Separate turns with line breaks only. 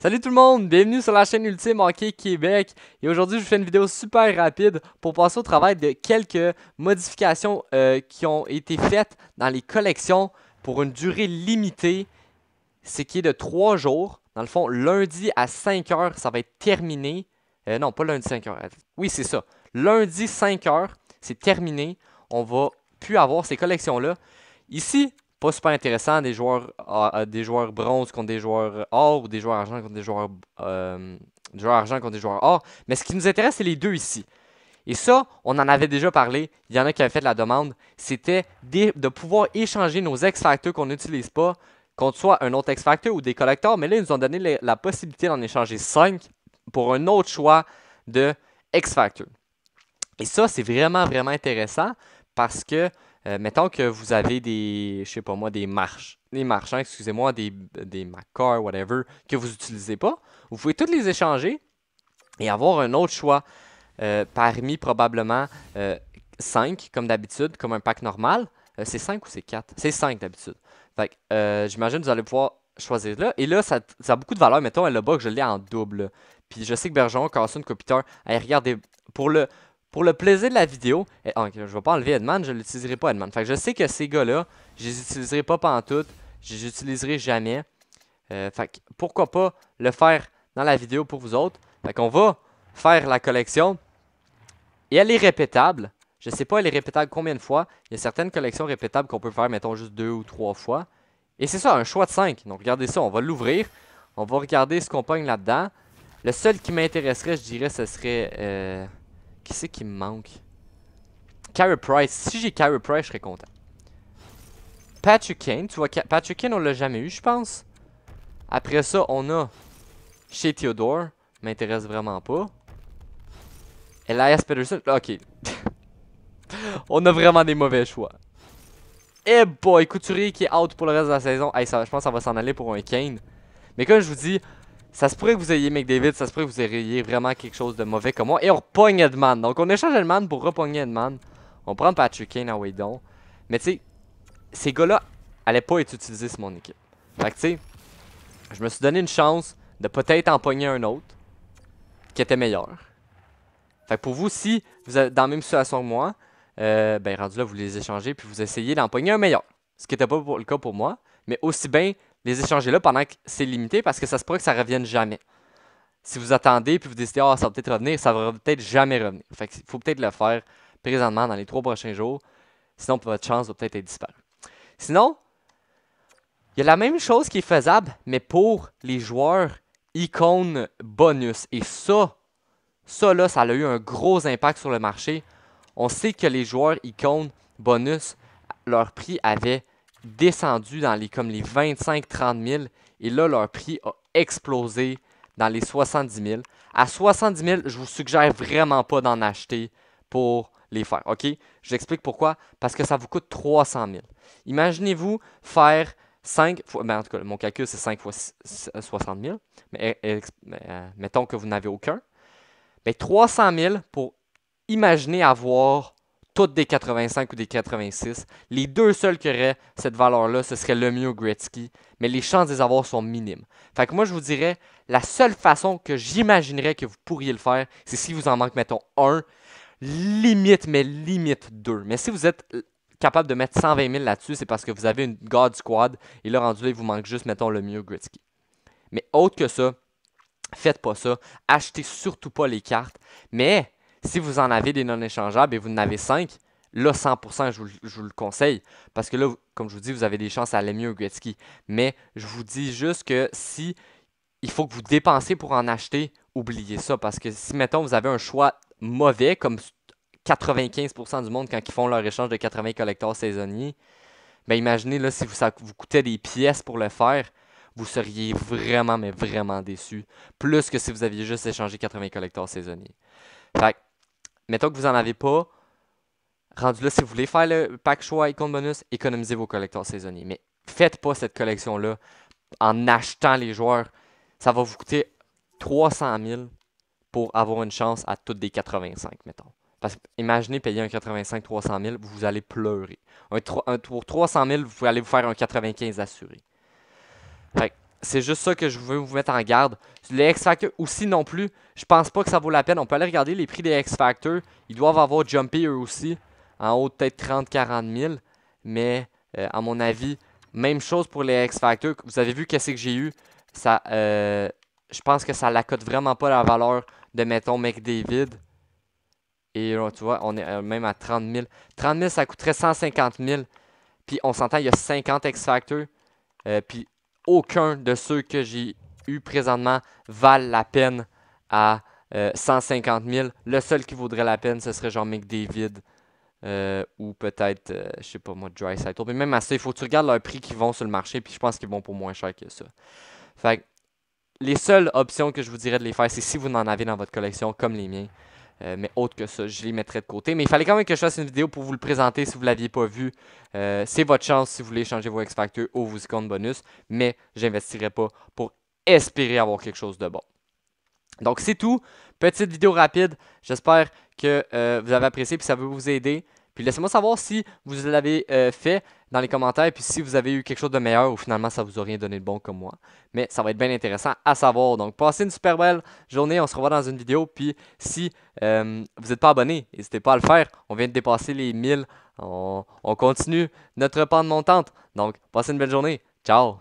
Salut tout le monde, bienvenue sur la chaîne Ultime Hockey Québec. Et aujourd'hui, je vous fais une vidéo super rapide pour passer au travail de quelques modifications euh, qui ont été faites dans les collections pour une durée limitée, ce qui est de 3 jours. Dans le fond, lundi à 5 heures, ça va être terminé. Euh, non, pas lundi 5 heures. Oui, c'est ça. Lundi 5 heures, c'est terminé. On va plus avoir ces collections-là. Ici, pas super intéressant, des joueurs, euh, des joueurs bronze contre des joueurs or ou des joueurs argent contre des joueurs, euh, joueurs argent contre des joueurs or. Mais ce qui nous intéresse, c'est les deux ici. Et ça, on en avait déjà parlé. Il y en a qui avaient fait la demande. C'était de pouvoir échanger nos X-Factors qu'on n'utilise pas contre soit un autre X-Factor ou des collecteurs. Mais là, ils nous ont donné la possibilité d'en échanger 5 pour un autre choix de X-Factor. Et ça, c'est vraiment, vraiment intéressant parce que euh, mettons que vous avez des, je sais pas moi, des marches, des marchands, excusez-moi, des, des whatever, que vous n'utilisez pas. Vous pouvez tous les échanger et avoir un autre choix euh, parmi probablement 5, euh, comme d'habitude, comme un pack normal. c'est 5 ou c'est 4? C'est 5 d'habitude. Fait j'imagine que vous allez pouvoir choisir là. Et là, ça, a beaucoup de valeur. Mettons, le que je l'ai en double. Puis je sais que Bergeron, Carson, Copiter, regardez, pour le, pour le plaisir de la vidéo, eh, je ne vais pas enlever Edman, je l'utiliserai pas Edman. Fait je sais que ces gars-là, je les utiliserai pas pantoute, je les utiliserai jamais. Euh, fait pourquoi pas le faire dans la vidéo pour vous autres. Fait qu'on va faire la collection. Et elle est répétable. Je ne sais pas elle est répétable combien de fois. Il y a certaines collections répétables qu'on peut faire, mettons, juste deux ou trois fois. Et c'est ça, un choix de 5. Donc regardez ça, on va l'ouvrir. On va regarder ce qu'on pogne là-dedans. Le seul qui m'intéresserait, je dirais, ce serait... Euh, qui c'est qui me manque? Carey Price. Si j'ai Carey Price, je serais content. Patrick Kane. Tu vois, Patrick Kane, on l'a jamais eu, je pense. Après ça, on a chez Theodore. M'intéresse vraiment pas. Elias Peterson. Ok. on a vraiment des mauvais choix. Eh boy, Couturier qui est out pour le reste de la saison. Je pense que ça va s'en aller pour un Kane. Mais comme je vous dis, ça se pourrait que vous ayez McDavid, ça se pourrait que vous ayez vraiment quelque chose de mauvais comme moi. Et on repogne Edman. Donc on échange Edman pour repogner Edman. On prend Patrick Kane à Waydon. Mais tu sais, ces gars-là allaient pas être utilisés sur mon équipe. Fait que tu sais, je me suis donné une chance de peut-être en pogner un autre qui était meilleur. Fait que pour vous, si vous êtes dans la même situation que moi, euh, ben rendu là, vous les échangez puis vous essayez d'en pogner un meilleur. Ce qui n'était pas le cas pour moi. Mais aussi bien les échanger là pendant que c'est limité parce que ça se pourrait que ça revienne jamais. Si vous attendez puis vous décidez, ah, ça va peut-être revenir, ça va peut-être jamais revenir. Fait il faut peut-être le faire présentement dans les trois prochains jours. Sinon, votre chance va peut-être être disparue. Sinon, il y a la même chose qui est faisable, mais pour les joueurs icônes bonus. Et ça, ça là, ça a eu un gros impact sur le marché. On sait que les joueurs icônes bonus, leur prix avait descendu dans les comme les 25-30 000 et là leur prix a explosé dans les 70 000. À 70 000, je vous suggère vraiment pas d'en acheter pour les faire. OK? J'explique pourquoi. Parce que ça vous coûte 300 000. Imaginez-vous faire 5 fois. Ben, en tout cas, mon calcul, c'est 5 fois 60 000. Mais, eh, euh, mettons que vous n'avez aucun. Mais 300 000 pour imaginer avoir toutes des 85 ou des 86. Les deux seuls qui auraient cette valeur-là, ce serait le mieux Gretzky, mais les chances de les avoir sont minimes. Fait que moi, je vous dirais, la seule façon que j'imaginerais que vous pourriez le faire, c'est si vous en manque, mettons, un, limite, mais limite deux. Mais si vous êtes capable de mettre 120 000 là-dessus, c'est parce que vous avez une God Squad, et là, rendu là, il vous manque juste, mettons, le mieux Gretzky. Mais autre que ça, faites pas ça. Achetez surtout pas les cartes. Mais si vous en avez des non échangeables et vous en avez 5, là, 100%, je vous, le conseille. Parce que là, comme je vous dis, vous avez des chances à aller mieux au Gretzky. Mais je vous dis juste que si il faut que vous dépensez pour en acheter, oubliez ça. Parce que si, mettons, vous avez un choix mauvais, comme 95% du monde quand ils font leur échange de 80 collecteurs saisonniers, ben imaginez là, si vous, ça vous coûtait des pièces pour le faire, vous seriez vraiment, mais vraiment déçu. Plus que si vous aviez juste échangé 80 collecteurs saisonniers. Fait mettons que vous n'en avez pas, rendu là, si vous voulez faire le pack choix icône bonus, économisez vos collecteurs saisonniers. Mais faites pas cette collection-là en achetant les joueurs. Ça va vous coûter 300 000 pour avoir une chance à toutes des 85, mettons. Parce que imaginez payer un 85 300 000, vous allez pleurer. Pour 300 000, vous allez vous faire un 95 assuré. Fait c'est juste ça que je veux vous mettre en garde. Les X-Factor aussi non plus, je pense pas que ça vaut la peine. On peut aller regarder les prix des X-Factor. Ils doivent avoir jumpé eux aussi, en haut peut-être 30-40 000. Mais euh, à mon avis, même chose pour les X-Factor. Vous avez vu qu'est-ce que j'ai eu? Ça, euh, je pense que ça la cote vraiment pas la valeur de, mettons, McDavid. Et là, tu vois, on est euh, même à 30 000. 30 000, ça coûterait 150 000. Puis on s'entend, il y a 50 X-Factor. puis aucun de ceux que j'ai eu présentement valent la peine à 150 000. Le seul qui vaudrait la peine, ce serait genre McDavid. Euh, ou peut-être, euh, je sais pas moi, Dry. Mais même à ça, il faut que tu regardes leurs prix qui vont sur le marché, puis je pense qu'ils vont pour moins cher que ça. Fait les seules options que je vous dirais de les faire, c'est si vous en avez dans votre collection, comme les miens. Euh, mais autre que ça, je les mettrais de côté. Mais il fallait quand même que je fasse une vidéo pour vous le présenter si vous ne l'aviez pas vu. c'est votre chance si vous voulez changer vos X-Factor ou vos icônes bonus. Mais j'investirai pas pour espérer avoir quelque chose de bon. Donc c'est tout. Petite vidéo rapide. J'espère que euh, vous avez apprécié et ça va vous aider. Puis laissez-moi savoir si vous l'avez euh, fait dans les commentaires puis si vous avez eu quelque chose de meilleur ou finalement ça vous a rien donné de bon comme moi. Mais ça va être bien intéressant à savoir. Donc passez une super belle journée. On se revoit dans une vidéo. Puis si euh, vous n'êtes pas abonné, n'hésitez pas à le faire. On vient de dépasser les 1000. On, on continue notre pente montante. Donc passez une belle journée. Ciao